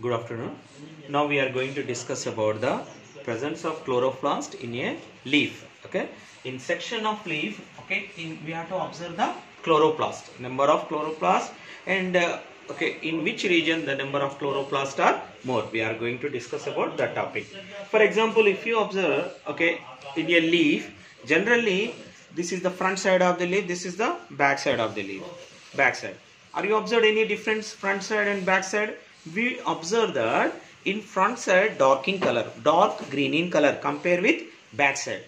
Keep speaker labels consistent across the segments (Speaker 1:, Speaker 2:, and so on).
Speaker 1: Good afternoon. Now we are going to discuss about the presence of chloroplast in a leaf. Okay. In section of leaf, okay, in, we have to observe the chloroplast, number of chloroplast, and uh, okay, in which region the number of chloroplast are more. We are going to discuss about that topic. For example, if you observe, okay, in a leaf, generally this is the front side of the leaf, this is the back side of the leaf, back side. Are you observed any difference front side and back side? We observe that in front side dark in color, dark green in color compare with back side.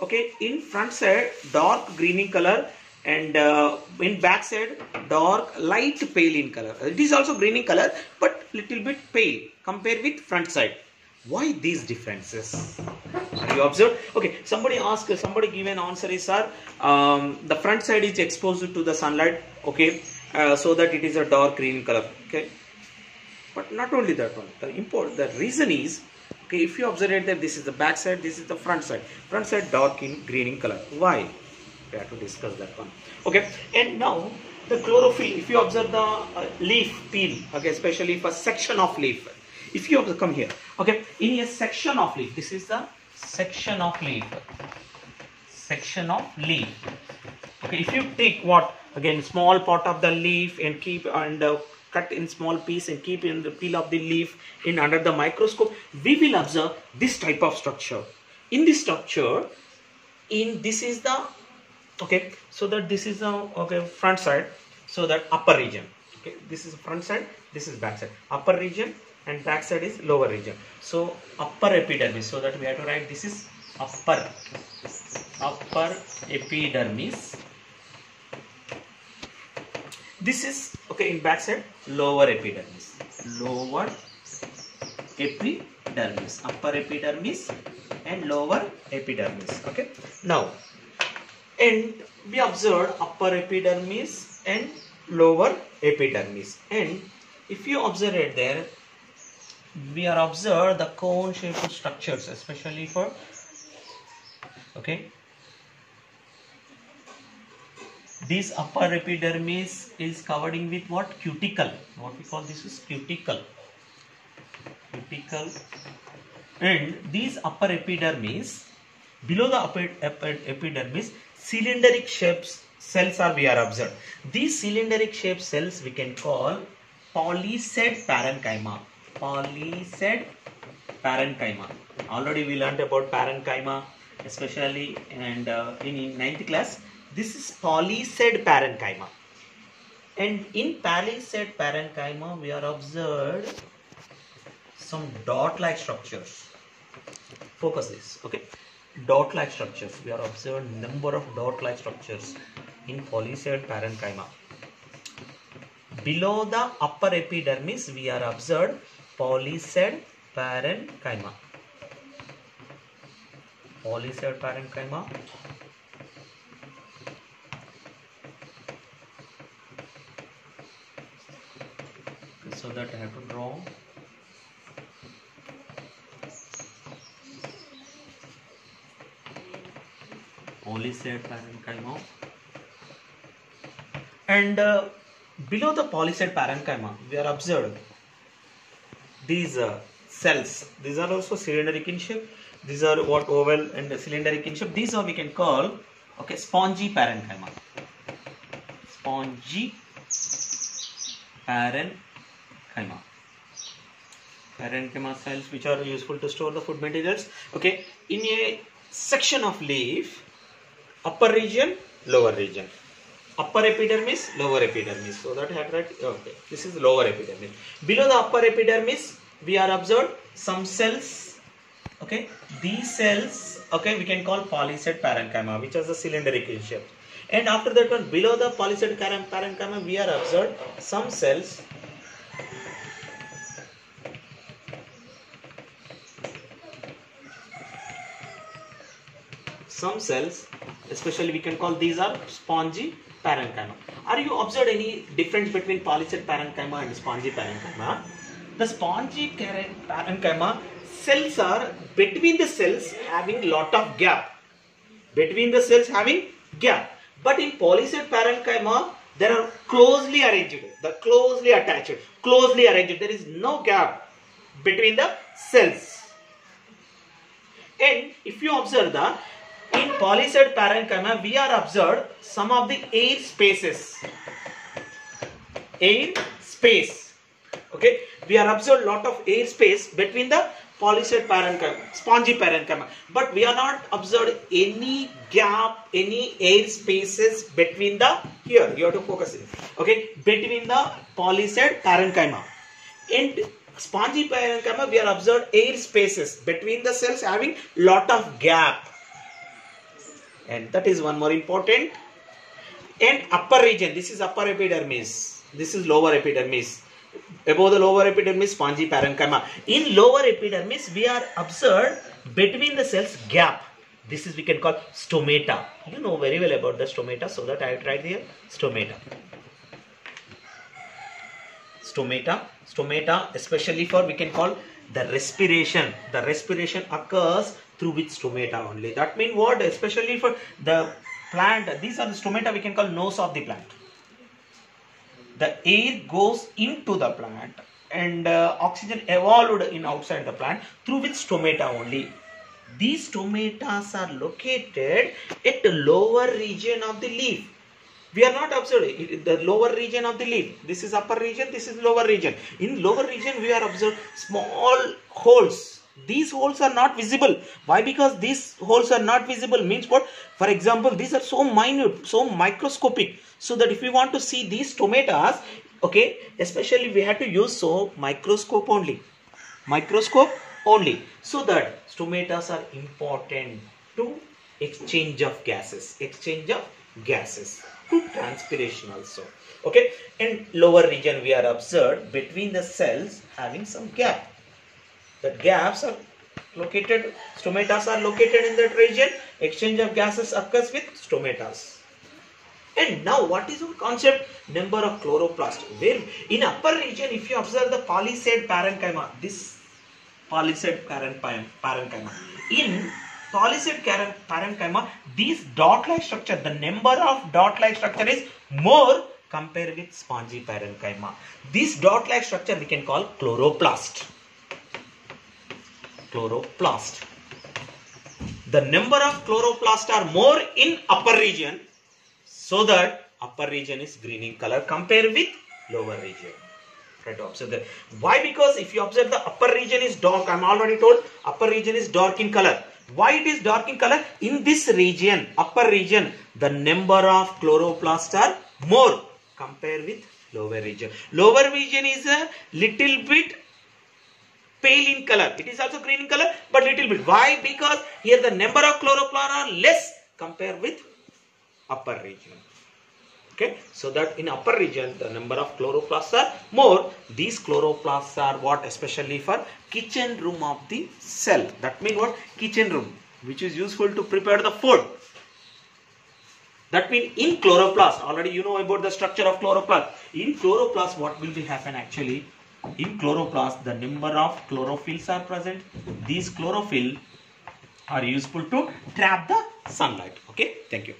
Speaker 1: Okay, in front side dark green in color and uh, in back side dark light pale in color. It is also green in color but little bit pale compare with front side. Why these differences? Have you observed? Okay, somebody ask somebody give an answer is sir, um, the front side is exposed to the sunlight, okay, uh, so that it is a dark green color, okay. But not only that one, the import, the reason is, okay, if you observe that this is the back side, this is the front side, front side dark in green in color. Why? We have to discuss that one. Okay, and now the chlorophyll, if you observe the uh, leaf peel, okay, especially for section of leaf, if you observe, come here, okay, in a section of leaf, this is the section of leaf, section of leaf. Okay, if you take what again small part of the leaf and keep and uh, cut in small piece and keep in the peel of the leaf in under the microscope, we will observe this type of structure. In this structure, in this is the okay, so that this is the okay front side, so that upper region. Okay, this is front side, this is back side. Upper region and back side is lower region. So upper epidermis. So that we have to write this is upper upper epidermis this is okay in back side lower epidermis. Lower epidermis. Upper epidermis and lower epidermis okay? Now and we observed upper epidermis and lower epidermis. And if you observe it there we are observed the cone shaped structures especially for okay this upper epidermis is covering with what? Cuticle. What we call this is cuticle. Cuticle. And these upper epidermis below the upper epi- epidermis cylindric shapes cells are we are observed. These cylindric shaped cells we can call polysaid parenchyma. Palisade parenchyma. Already we learned about parenchyma especially and uh, in, in ninth class this is palisade parenchyma. And in palisade parenchyma we are observed some dot like structures. Focus this okay? Dot like structures. We are observed number of dot like structures in palisade parenchyma. Below the upper epidermis we are observed palisade parenchyma. Palisade parenchyma so that I have to draw. Palisade parenchyma and uh, below the palisade parenchyma we are observed these uh, cells. These are also cylindric in shape these are what oval and cylindric in shape these are we can call okay spongy parenchyma spongy parenchyma parenchyma cells which are useful to store the food materials. Okay in a section of leaf upper region lower region. Upper epidermis lower epidermis. So that have right? Okay this is lower epidermis. Below the upper epidermis we are observed some cells. Okay these cells okay we can call palisade parenchyma which has a cylindrical shape. And after that one below the palisade parenchyma we are observed some cells some cells especially we can call these are spongy parenchyma. Are you observed any difference between palisade parenchyma and spongy parenchyma? The spongy parenchyma cells are between the cells having lot of gap. Between the cells having gap. But in palisade parenchyma they are closely arranged the closely attached closely arranged there is no gap between the cells. And if you observe the in palisade parenchyma, we are observed some of the air spaces. Air space. Okay, we are observed lot of air space between the palisade parenchyma, spongy parenchyma. But we are not observed any gap, any air spaces between the here. You have to focus it. Okay, between the palisade parenchyma. In spongy parenchyma, we are observed air spaces between the cells having lot of gap. And that is one more important. And upper region, this is upper epidermis. This is lower epidermis. Above the lower epidermis spongy parenchyma. In lower epidermis we are observed between the cells gap. This is we can call stomata. You know very well about the stomata so that i tried here. Stomata. Stomata. Stomata especially for we can call the respiration. The respiration occurs through which stomata only. That means what? Especially for the plant these are the stomata we can call nose of the plant. The air goes into the plant and uh, oxygen evolved in outside the plant through which stomata only. These stomatas are located at the lower region of the leaf. We are not observing the lower region of the leaf. This is upper region this is lower region. In lower region we are observing small holes these holes are not visible. Why? Because these holes are not visible means what? For example these are so minute so microscopic so that if we want to see these stomatas okay especially we have to use so microscope only. Microscope only. So that stomatas are important to exchange of gases exchange of gases to transpiration also okay? And lower region we are observed between the cells having some gap the gaps are located stomatas are located in that region. Exchange of gases occurs with stomatas. And now what is our concept? Number of chloroplast where in upper region if you observe the palisade parenchyma this palisade parenchyma in palisade parenchyma these dot like structure the number of dot like structure is more compared with spongy parenchyma. This dot like structure we can call chloroplast chloroplast. The number of chloroplast are more in upper region so that upper region is green in color compared with lower region. Try to observe that. Why? Because if you observe the upper region is dark, I'm already told upper region is dark in color. Why it is dark in color? In this region, upper region, the number of chloroplast are more compared with lower region. Lower region is a little bit pale in color. It is also green in color, but little bit. Why? Because here the number of chloroplast are less compared with upper region. Okay, so that in upper region the number of chloroplasts are more. These chloroplasts are what especially for kitchen room of the cell. That means what kitchen room, which is useful to prepare the food. That means in chloroplast, already you know about the structure of chloroplast. In chloroplast, what will be happen actually? In chloroplast the number of chlorophylls are present. These chlorophyll are useful to trap the sunlight. Okay? Thank you